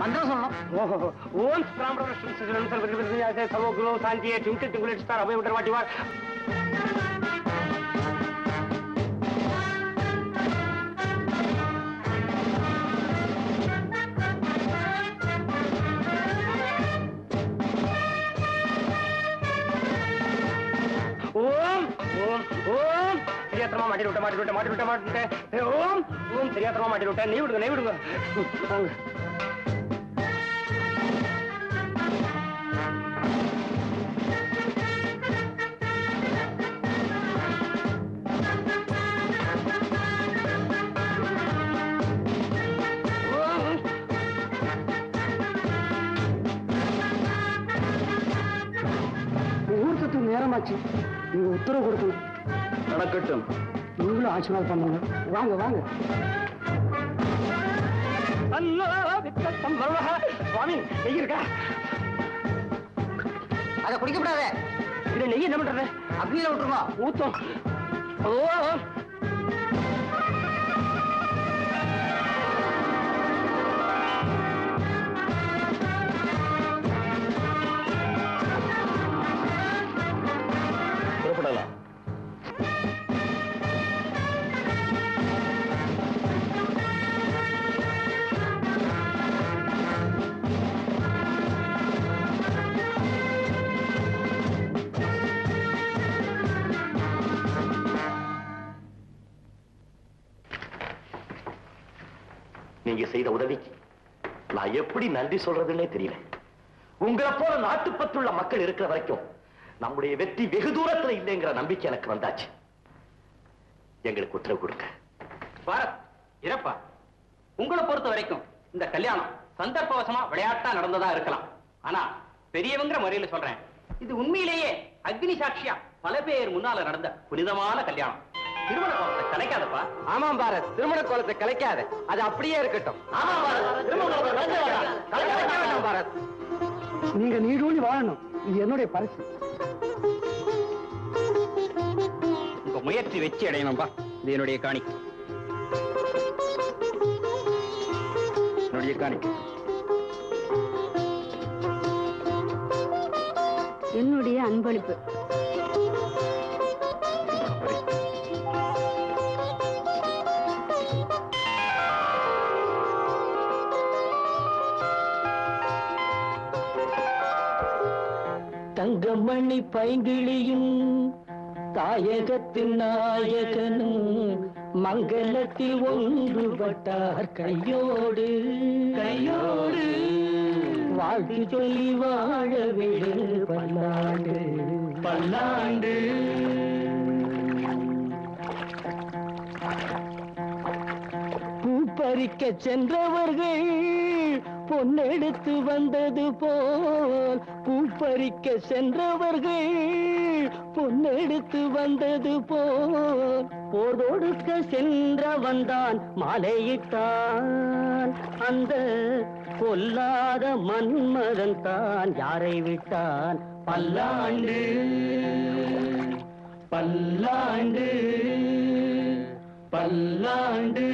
மந்திரம் சொல்லணும். ஓம் பிராமண சர்வகுலோ சாந்தியே ட்விங்கிள் ட்விங்கிள் ஸ்டார் அபய விட்டர் வாட்டி வார் ஓம் ஓம் ஓம். தெரியாத்தமா மாட்டி விட்ட மாட்டி விட்ட மாட்டி விட்ட மாட்டி ஓம் ஓம் தெரியாத்தமா மாட்டி விட்ட. நீ விடுங்க நீ விடுங்க. நேரமாச்சு நீங்க உத்தரவு கொடுக்கணும். நடக்கட்டும். நீங்களும் ஆசீர்வாதம் பண்ணுங்க. வாங்க வாங்க. சுவாமி நெய் இருக்கா? அதை குடிக்கப்படாத. இது நெய் என்ன பண்றது? அக்னியில விட்டுருங்க ஊத்தம் ஓ. புறப்படலாம் நீங்க செய்த உதவிக்கு நான் எப்படி நன்றி சொல்றதுன்னே தெரியல. உங்களை போல நாட்டுப்பத்துள்ள மக்கள் இருக்கிற வரைக்கும் நம்முடைய வெற்றி வெகு தூரத்துல இல்லைங்கிற நம்பிக்கை எனக்கு வந்தாச்சு. எங்களுக்கு உத்தரவு கொடுங்க. பாரத் இறப்பா உங்களை பொறுத்த வரைக்கும் இந்த கல்யாணம் சந்தர்ப்பவசமா விளையாட்டா நடந்ததா இருக்கலாம். ஆனா பெரியவங்கிற முறையில சொல்றேன். இது உண்மையிலேயே அக்னி சாட்சியா பல பேர் முன்னால நடந்த புனிதமான கல்யாணம். திருமண கோலத்தை கலைக்காதப்பா. ஆமாம் பாரத் திருமண கோலத்தை கலைக்காத. அது அப்படியே இருக்கட்டும். ஆமா பாரத், கலைக்க வேண்டாம். வேண்டாம் பாரத். நீங்க நீடூழி வாழணும். இது என்னுடைய பரிசு. உங்க முயற்சி வெற்றி அடையணும்பா இது என்னுடைய காணிக்கை என்னுடைய காணிக்கை என்னுடைய அன்பளிப்பு. தங்கமணி பைங்கிளியும் தாயகத்தின் நாயகனும் மங்களத்தில் ஒன்றுபட்டார் கையோடு. கையோடு. வாழ்த்து சொல்லி வாழ விடு பல்லாண்டு. பல்லாண்டு. பூ பறிக்க சென்றவர்கள் பொன்னெடுத்து வந்தது போல் பூப்பறிக்க சென்றவர்கள். பொன்னெடுத்து வந்தது போல் போர் தொடுக்க சென்றவன் தான் மாலையிட்டான். அந்த கொல்லாத மன்மதன் தான் யாரை விட்டான்? பல்லாண்டு. பல்லாண்டு. பல்லாண்டு.